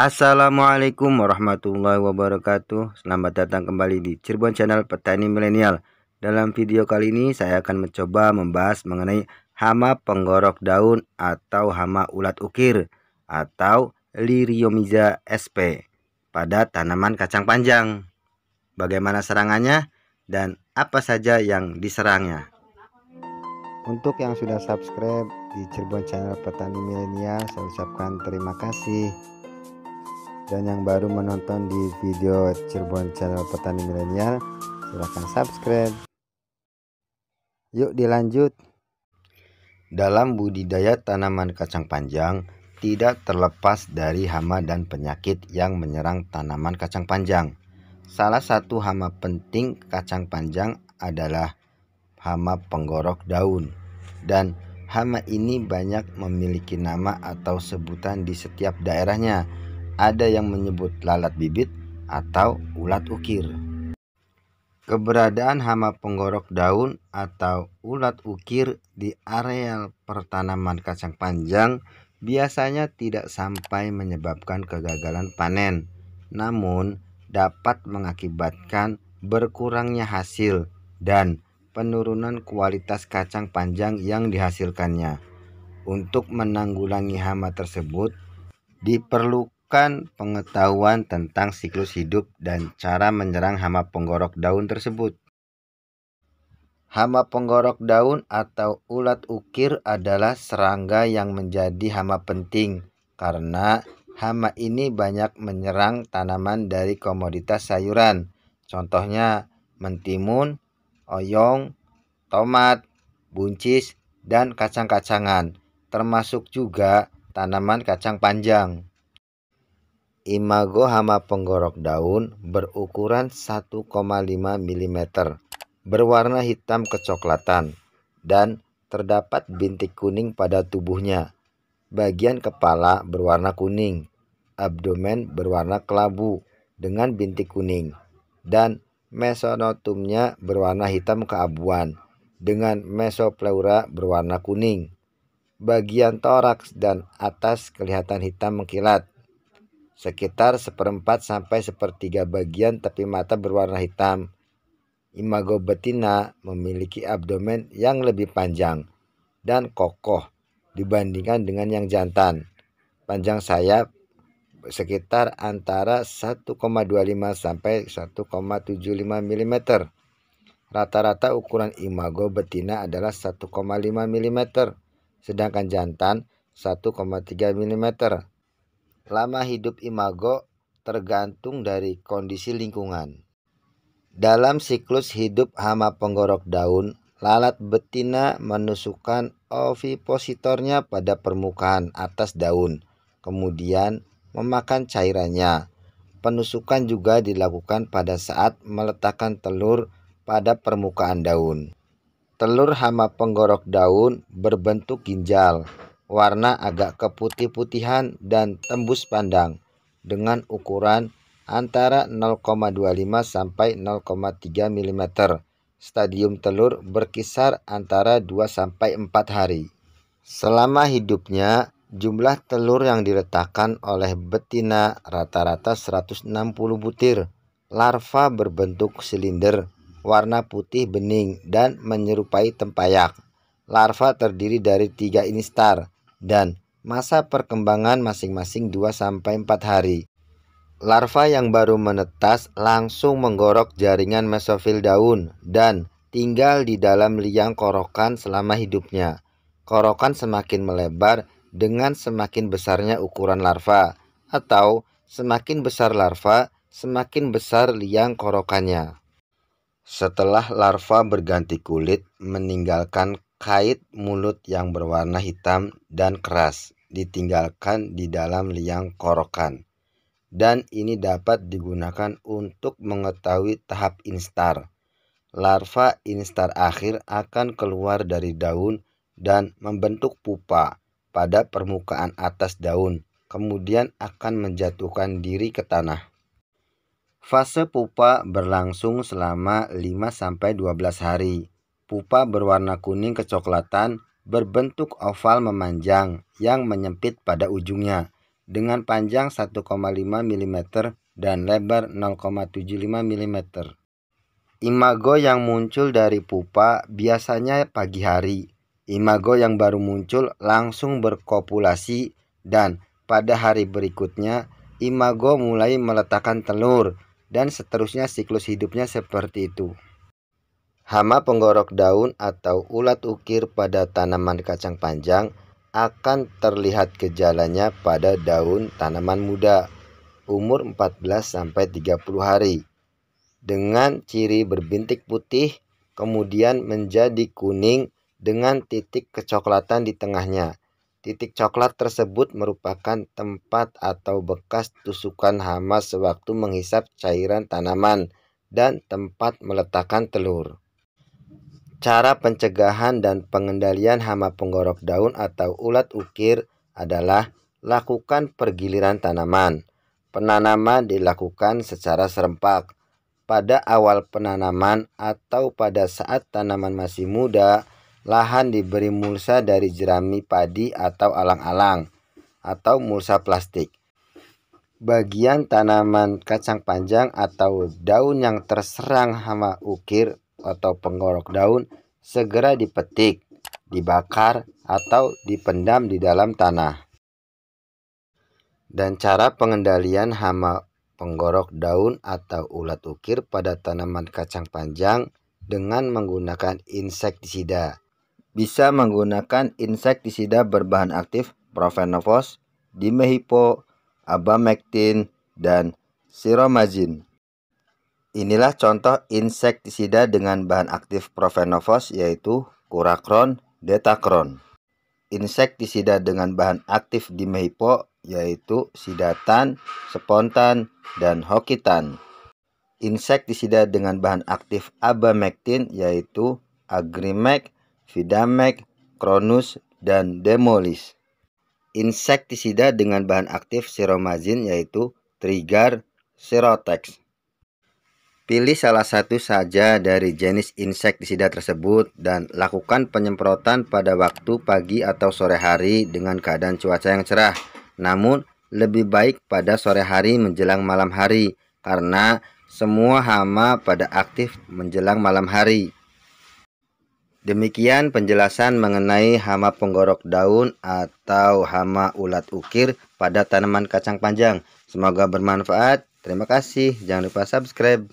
Assalamualaikum warahmatullahi wabarakatuh. Selamat datang kembali di Cirebon Channel Petani Milenial. Dalam video kali ini saya akan mencoba membahas mengenai hama penggorok daun atau hama ulat ukir atau Liriomiza sp pada tanaman kacang panjang. Bagaimana serangannya dan apa saja yang diserangnya? Untuk yang sudah subscribe di Cirebon Channel Petani Milenial saya ucapkan terima kasih dan yang baru menonton di video Cirebon channel petani milenial silahkan subscribe. Yuk dilanjut. Dalam budidaya tanaman kacang panjang tidak terlepas dari hama dan penyakit yang menyerang tanaman kacang panjang. Salah satu hama penting kacang panjang adalah hama penggorok daun. Dan hama ini banyak memiliki nama atau sebutan di setiap daerahnya ada yang menyebut lalat bibit atau ulat ukir. Keberadaan hama penggorok daun atau ulat ukir di areal pertanaman kacang panjang biasanya tidak sampai menyebabkan kegagalan panen, namun dapat mengakibatkan berkurangnya hasil dan penurunan kualitas kacang panjang yang dihasilkannya. Untuk menanggulangi hama tersebut, diperlukan Bukan pengetahuan tentang siklus hidup dan cara menyerang hama penggorok daun tersebut. Hama penggorok daun atau ulat ukir adalah serangga yang menjadi hama penting karena hama ini banyak menyerang tanaman dari komoditas sayuran. Contohnya mentimun, oyong, tomat, buncis, dan kacang-kacangan, termasuk juga tanaman kacang panjang. Imago hama penggorok daun berukuran 1,5 mm, berwarna hitam kecoklatan, dan terdapat bintik kuning pada tubuhnya. Bagian kepala berwarna kuning, abdomen berwarna kelabu dengan bintik kuning, dan mesonotumnya berwarna hitam keabuan dengan mesopleura berwarna kuning. Bagian toraks dan atas kelihatan hitam mengkilat sekitar seperempat sampai sepertiga bagian tepi mata berwarna hitam. Imago betina memiliki abdomen yang lebih panjang dan kokoh dibandingkan dengan yang jantan. Panjang sayap sekitar antara 1,25 sampai 1,75 mm. Rata-rata ukuran imago betina adalah 1,5 mm, sedangkan jantan 1,3 mm. Lama hidup imago tergantung dari kondisi lingkungan. Dalam siklus hidup hama penggorok daun, lalat betina menusukkan ovipositornya pada permukaan atas daun, kemudian memakan cairannya. Penusukan juga dilakukan pada saat meletakkan telur pada permukaan daun. Telur hama penggorok daun berbentuk ginjal warna agak keputih-putihan dan tembus pandang dengan ukuran antara 0,25 sampai 0,3 mm. Stadium telur berkisar antara 2 sampai 4 hari. Selama hidupnya, jumlah telur yang diletakkan oleh betina rata-rata 160 butir. Larva berbentuk silinder, warna putih bening dan menyerupai tempayak. Larva terdiri dari tiga instar, dan masa perkembangan masing-masing 2-4 hari. Larva yang baru menetas langsung menggorok jaringan mesofil daun dan tinggal di dalam liang korokan selama hidupnya. Korokan semakin melebar dengan semakin besarnya ukuran larva atau semakin besar larva, semakin besar liang korokannya. Setelah larva berganti kulit meninggalkan Kait mulut yang berwarna hitam dan keras ditinggalkan di dalam liang korokan. Dan ini dapat digunakan untuk mengetahui tahap instar. Larva instar akhir akan keluar dari daun dan membentuk pupa pada permukaan atas daun, kemudian akan menjatuhkan diri ke tanah. Fase pupa berlangsung selama 5-12 hari Pupa berwarna kuning kecoklatan berbentuk oval memanjang yang menyempit pada ujungnya dengan panjang 1,5 mm dan lebar 0,75 mm. Imago yang muncul dari pupa biasanya pagi hari. Imago yang baru muncul langsung berkopulasi dan pada hari berikutnya imago mulai meletakkan telur dan seterusnya siklus hidupnya seperti itu. Hama penggorok daun atau ulat ukir pada tanaman kacang panjang akan terlihat gejalanya pada daun tanaman muda umur 14 30 hari dengan ciri berbintik putih kemudian menjadi kuning dengan titik kecoklatan di tengahnya. Titik coklat tersebut merupakan tempat atau bekas tusukan hama sewaktu menghisap cairan tanaman dan tempat meletakkan telur. Cara pencegahan dan pengendalian hama penggorok daun atau ulat ukir adalah lakukan pergiliran tanaman. Penanaman dilakukan secara serempak. Pada awal penanaman atau pada saat tanaman masih muda, lahan diberi mulsa dari jerami padi atau alang-alang atau mulsa plastik. Bagian tanaman kacang panjang atau daun yang terserang hama ukir atau penggorok daun segera dipetik, dibakar, atau dipendam di dalam tanah. Dan cara pengendalian hama penggorok daun atau ulat ukir pada tanaman kacang panjang dengan menggunakan insektisida. Bisa menggunakan insektisida berbahan aktif profenofos, dimehipo, abamectin, dan siromazin. Inilah contoh insektisida dengan bahan aktif profenofos yaitu kurakron, detakron. Insektisida dengan bahan aktif dimehipo yaitu sidatan, spontan, dan hokitan. Insektisida dengan bahan aktif abamectin yaitu agrimek, vidamek, kronus, dan demolis. Insektisida dengan bahan aktif siromazin yaitu trigar, serotex. Pilih salah satu saja dari jenis insektisida tersebut dan lakukan penyemprotan pada waktu pagi atau sore hari dengan keadaan cuaca yang cerah. Namun, lebih baik pada sore hari menjelang malam hari karena semua hama pada aktif menjelang malam hari. Demikian penjelasan mengenai hama penggorok daun atau hama ulat ukir pada tanaman kacang panjang. Semoga bermanfaat. Terima kasih. Jangan lupa subscribe.